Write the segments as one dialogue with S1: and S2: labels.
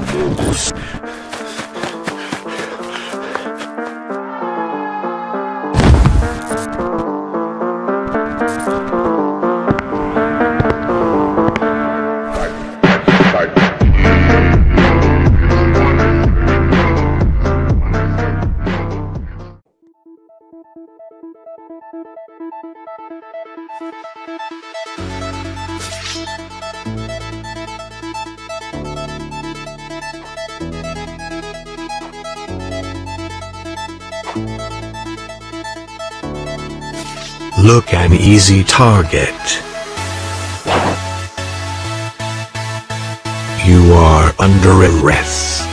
S1: Vagabundos. Thank you. Look an easy target. You are under arrest.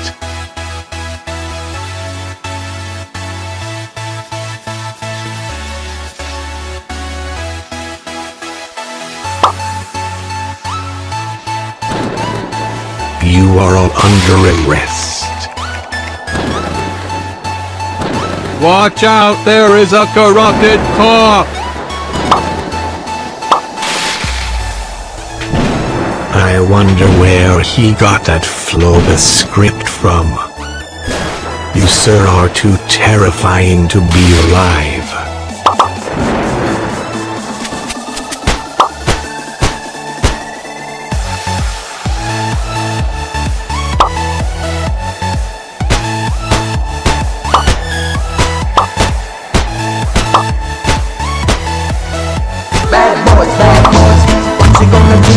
S1: You are all under arrest.
S2: Watch out, there is a corrupted cop!
S1: Wonder where he got that Flobus script from. You sir are too terrifying to be alive.
S3: Bad boys, bad boys. What you gonna do?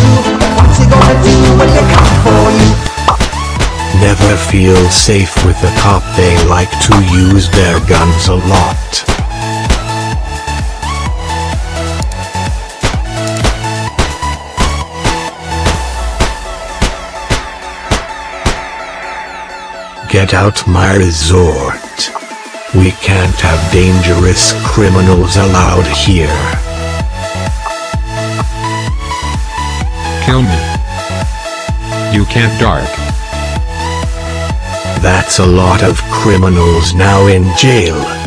S1: Never feel safe with a cop they like to use their guns a lot. Get out my resort. We can't have dangerous criminals allowed here.
S2: Kill me. You can't dark.
S1: That's a lot of criminals now in jail.